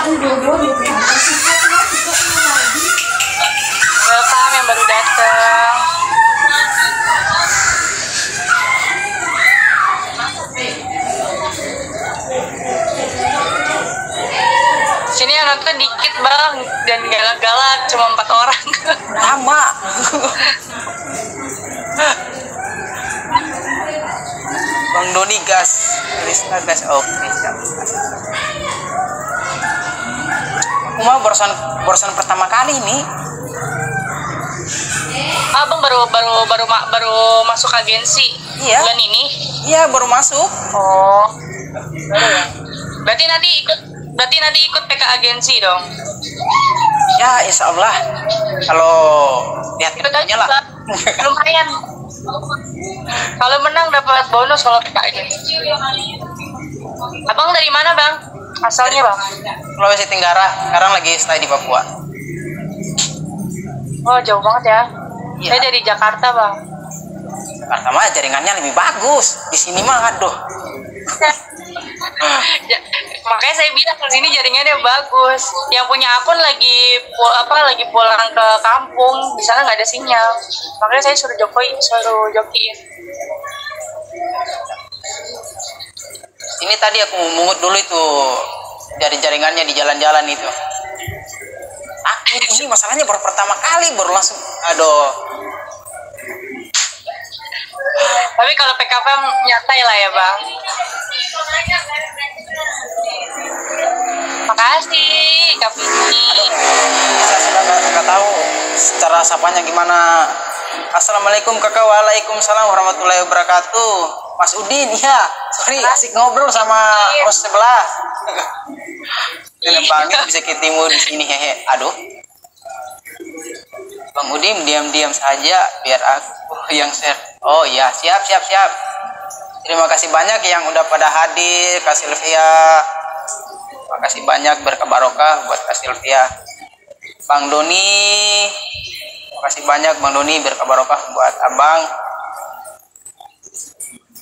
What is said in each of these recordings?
Welcome yang baru datang. Sini yang nonton dikit bang dan galak-galak cuma empat orang. lama Bang Doni gas Krista gas oke siap aku mah barusan barusan pertama kali nih Abang baru baru baru baru masuk agensi Iya. bulan ini. iya baru masuk Oh. Berarti nanti ikut berarti nanti ikut PK agensi dong. ya insya Allah kalau lihat Ikut aja lah. Lumayan. Kalau menang dapat bonus kalau PK agensi. Abang dari mana bang? Asalnya bang? Sulawesi Tenggara sekarang lagi stay di Papua Oh jauh banget ya. Iya. Saya dari Jakarta bang. Jakarta mah jaringannya lebih bagus di sini mah aduh Ya, makanya saya bilang di sini jaringannya bagus. Yang punya akun lagi pul- apa lagi pulang ke kampung, di sana nggak ada sinyal. Makanya saya suruh jokowi, suruh jokiin. Ini tadi aku mungut dulu itu dari jaringannya di jalan-jalan itu. Aku ini masalahnya baru pertama kali baru langsung aduh. Tapi kalau PKP nyatai lah ya bang. Makasih Kak saya nggak tahu secara sapanya gimana. Assalamualaikum kakak. Waalaikumsalam warahmatullahi wabarakatuh. Mas Udin ya sorry asik ngobrol sama bos sebelah. Film banget bisa ketemu di sini hehe. Aduh. Bang Udin diam-diam saja biar aku yang share. Oh iya siap siap siap. Terima kasih banyak yang udah pada hadir Kak Sylvia. Makasih banyak berkah barokah buat Kak Sylvia. Bang Doni, makasih banyak Bang Doni berkah barokah buat Abang.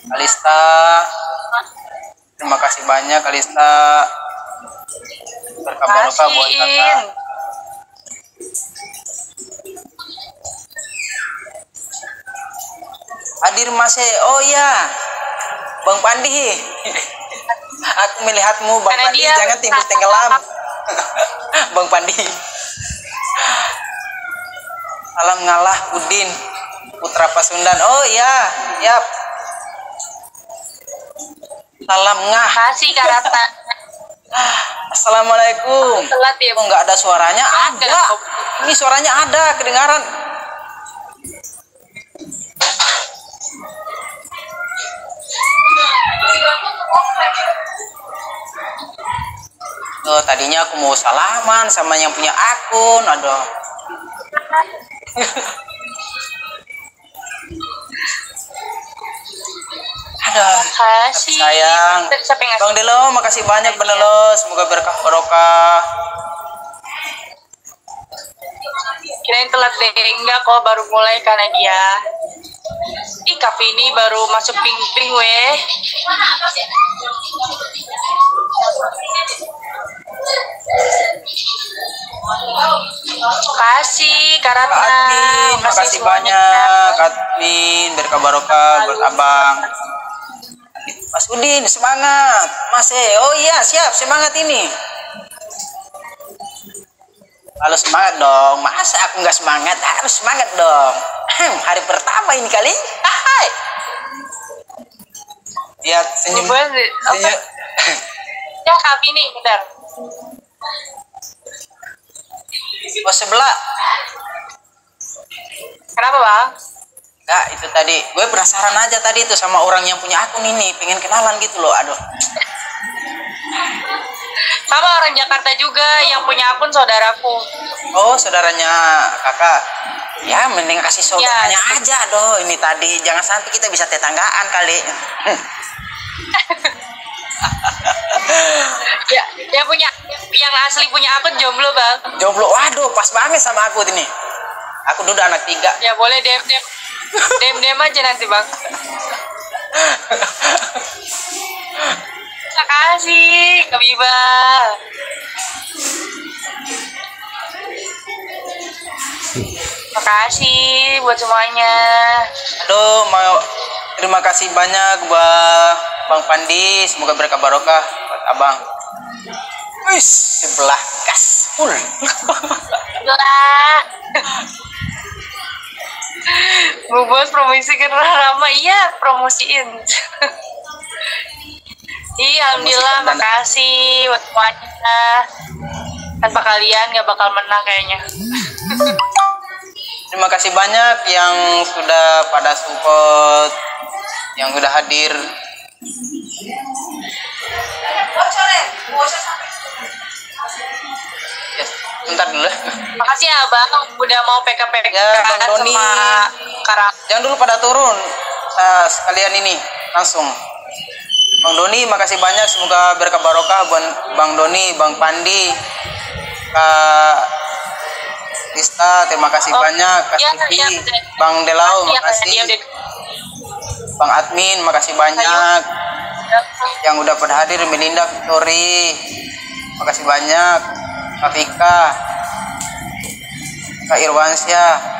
Alista, terima kasih banyak Alista. Berkah barokah buat. Kakak. Hadir Mase, oh iya, Bang Pandi. Aku melihatmu Bang Karena Pandi, jangan timbul tenggelam. Bang Pandi. Salam ngalah Udin, Putra Pasundan. Oh iya, yap. Salam ngah. Makasih Kak Rata. Assalamualaikum. Telat ya nggak ada suaranya? Ada. Ada. Ini suaranya ada, kedengaran. Tuh, tadinya aku mau salaman sama yang punya akun, aduh. Aduh. Makasih. Sayang. Siapa yang Bang? Delo, makasih banyak Bang Delo. Semoga berkah barokah. Kirain telat deh, enggak kok baru mulai karena dia. Ih, Kak ini baru masuk ping-ping weh. Makasih, Kak Ratna. Kak Admin, makasih banyak Admin, berkah barokah buat abang. Udin, semangat. Mas E, oh iya siap, semangat ini. Halo semangat dong. Masa aku nggak semangat? Harus semangat dong. Hari pertama ini kali. Hai. Lihat senyum. Bukan, apa? senyum. Ya, Kak ini, bentar. Oh sebelah. Kenapa, Bang? Enggak, itu tadi. Gue penasaran aja tadi itu sama orang yang punya akun ini. Pengen kenalan gitu loh. Aduh. Sama orang Jakarta juga yang punya akun saudaraku. Oh, saudaranya kakak. Ya, mending kasih saudaranya Ya. aja doh. Ini tadi jangan sampai kita bisa tetanggaan kali. Ya, yang punya yang asli punya akun jomblo, Bang. Jomblo, waduh, pas banget sama aku ini. Aku dulu anak tiga. Ya boleh DM DM dem dem aja nanti bang. Terima kasih Kabiba terima kasih buat semuanya. Aduh mau terima kasih banyak buat Bang Pandi semoga berkah barokah buat abang. Wis. Sebelah gas. Full Bu Bos promosikan Rama. Iya, promosiin. Iya, alhamdulillah, makasih buat semuanya. Tanpa kalian gak bakal menang kayaknya. Terima kasih banyak yang sudah pada support, yang sudah hadir. Yes, bentar dulu. Makasih ya Bang, udah mau PKPK Ya, Bang Doni. sama Karang. Jangan dulu pada turun. Nah, sekalian ini langsung. Bang Doni, makasih banyak. Semoga berkah barokah buat Bang Doni, Bang Pandi, Kak Rista, terima kasih Oh, banyak. Kak iya, Siti, iya, Bang Delau, Iya, makasih. udah. Bang Admin, makasih banyak. Yang udah pada hadir, Melinda, Victory, makasih banyak. Kak Vika, Kak Irwansyah,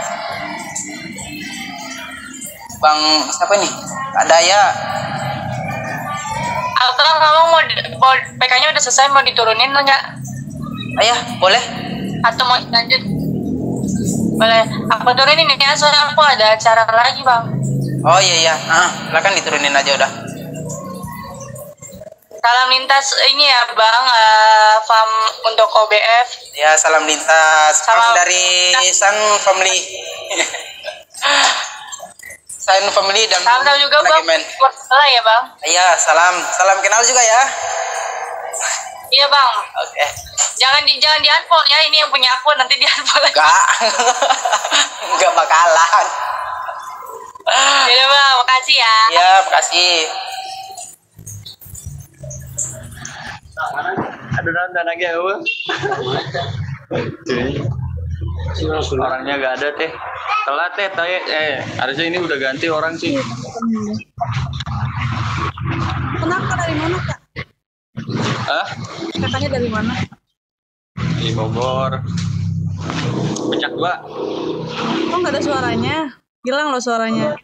Bang siapa nih? Kak Daya. Abang, kamu mau, mau PK-nya udah selesai mau diturunin enggak? Ayah, boleh? Atau mau lanjut? Boleh. Aku turunin ya, soalnya aku ada acara lagi bang. Oh iya iya. Ah, silakan diturunin aja udah. Salam lintas ini ya bang, eh, farm untuk OBF. Ya, salam lintas. Salam Salam. dari Sun Family. Sun Family dan Salam salam juga bang. sekolah ya bang. Iya, salam. Salam kenal juga ya. Iya bang. Oke. Jangan di jangan di unfollow ya, ini yang punya aku nanti di unfollow. Enggak. Enggak bakalan. Iya bang, makasih ya. Ya, makasih. Aduh nonton lagi ya Bu. Orangnya gak ada teh. Telat teh, teh. Eh, harusnya ini udah ganti orang sih. Kenapa dari mana kak? Hah? Katanya dari mana? Di Bogor. Pecah dua. Kok nggak ada suaranya? Hilang loh suaranya.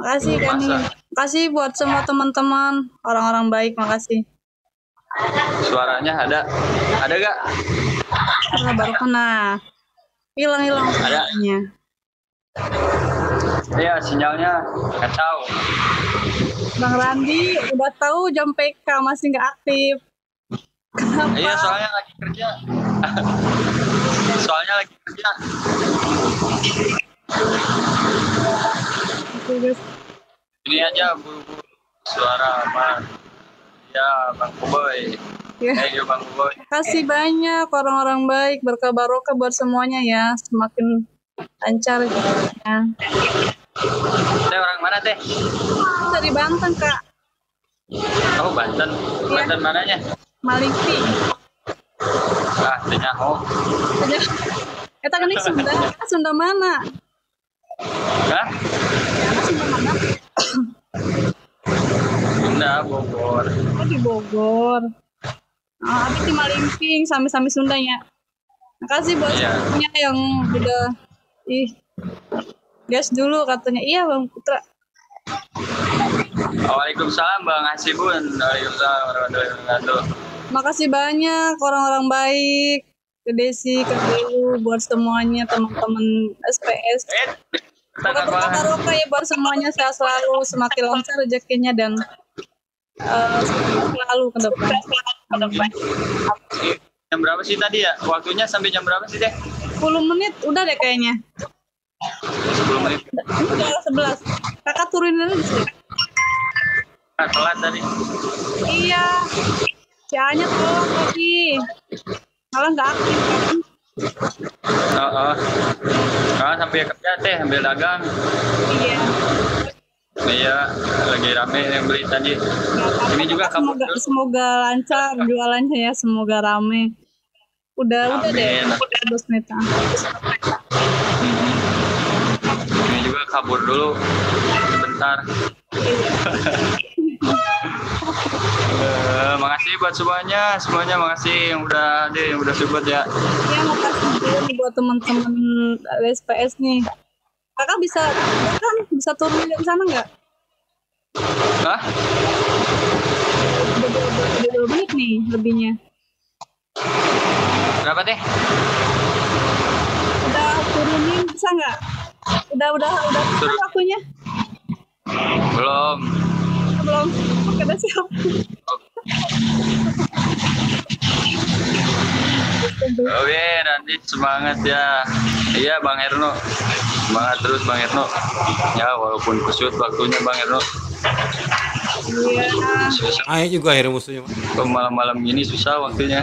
Makasih Kani. Masa? Makasih buat semua teman-teman, orang-orang baik. Makasih. Suaranya ada. Ada gak? Karena baru kena. Hilang-hilang suaranya. Iya, sinyalnya kacau. Bang Randi udah tahu jam PK masih nggak aktif. Kenapa? Iya, soalnya lagi kerja. soalnya lagi kerja. Ini aja bu, bu. suara apa? Ya, Bang Boy. Ya. Thank you, Bang Boy. Kasih banyak orang-orang baik berkah barokah buat semuanya ya. Semakin lancar hidupnya. Teh orang mana teh? Dari Banten kak, Oh, Banten. Banten mananya? Maliki. Ah, tanya oh. Eta kan ini Sunda, Sunda mana? Hah? Eta Sunda mana? Sunda, Bogor. Oh di Bogor. Ah, habis di Malingping, sami-sami Sundanya. Makasih buat Iya. semuanya yang udah ih gas dulu katanya. Iya Bang Putra. Waalaikumsalam Bang Hasibun. Waalaikumsalam warahmatullahi wabarakatuh. Makasih banyak orang-orang baik. Ke Desi, ke Dewu, buat semuanya teman-teman SPS. Eh, Semoga berkah barokah ya buat semuanya sehat selalu, semakin lancar rezekinya dan eh, sukses selalu ke depan. Jam berapa sih tadi ya? Waktunya sampai jam berapa sih teh? 10 menit udah deh kayaknya. 10 menit. Udah 11. Kakak turunin aja sih. Nah, telat tadi. Iya. Si Anya tolong tadi. Malah nggak aktif kan? Oh, oh. Ah, sampai kerja teh, ambil dagang. Iya. Iya, lagi rame yang beli tadi. Ini juga semoga, kamu- semoga lancar jualannya ya, semoga rame. Udah, udah deh. Amin. Udah 12 menit. ah. Mhm. Ini juga kabur dulu. Bentar. Eh, makasih buat semuanya, semuanya makasih yang udah ada yang udah support ya. Iya, makasih. buat teman-teman SPS nih. Kakak bisa kan bisa turun ke sana nggak? Hah? Udah dua, menit nih lebihnya. Berapa teh? Udah turunin bisa nggak? Udah udah udah Turun. waktunya? Belum. Belum. Oke, udah siap. Oke, nanti semangat ya. Iya, Bang Erno. Semangat terus, Bang Erno. Ya, walaupun kusut waktunya, Bang Erno. Iya. Susah. Ayo juga akhirnya musuhnya. Malam-malam ini susah waktunya.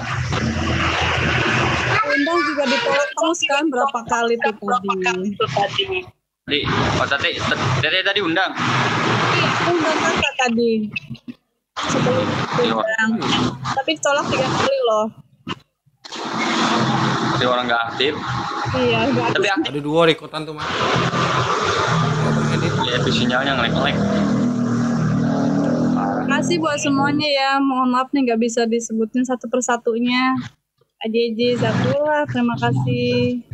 Undang juga ditolak terus kan berapa kali tuh tadi. Tadi, oh tadi, tadi tadi undang. Aku undang kakak tadi. Sebelum Iya. undang. Tapi ditolak tiga kali loh. Tapi orang nggak aktif. Iya, enggak Tapi aktif. Ada dua rekotan tuh mah. Ya, itu sinyalnya ngelek-ngelek. Makasih buat semuanya ya. Mohon maaf nih nggak bisa disebutin satu persatunya. AJJ Zakura, terima kasih.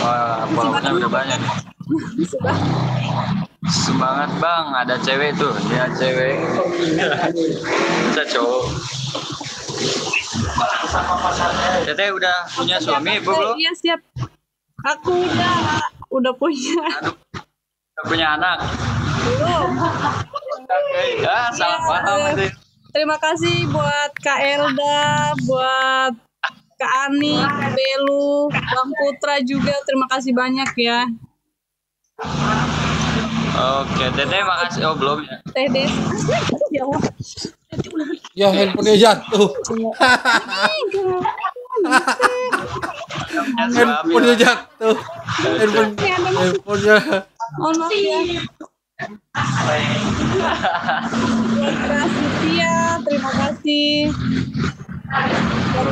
Wah, followernya udah banyak. Semangat bang, ada cewek tuh, dia cewek. Bisa cowok. Teteh udah punya suami, bu belum? Iya siap. Aku udah udah punya. Aduh, udah punya anak. Belum. Ya, salah Iya. paham itu. Terima kasih buat Kak Elda, buat Kak Ani, Belu, Bang Putra juga. Terima kasih banyak ya. Oke, teteh makasih. Oh belum ya. Teh Des. Ya Allah. Ya handphonenya jatuh. handphonenya jatuh. Handphone handphonenya. Maaf ya. Prasetya, terima kasih.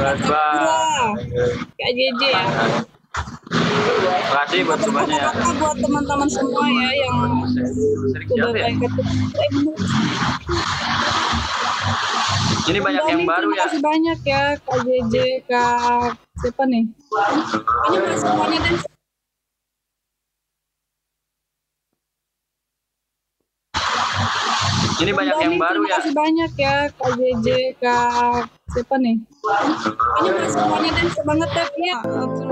Kak Sakura, Kak JJ ya. Makasih buat semuanya. ya. Buat teman-teman semua ya yang Sering udah siap ya. Ini banyak yang baru Terima ya. kasih banyak ya Kak JJ, Kak siapa nih? Ini semuanya banyak yang baru terima ya. kasih banyak ya Kak JJ, Kak siapa nih? Ini buat semuanya deh, semangat ya. Terima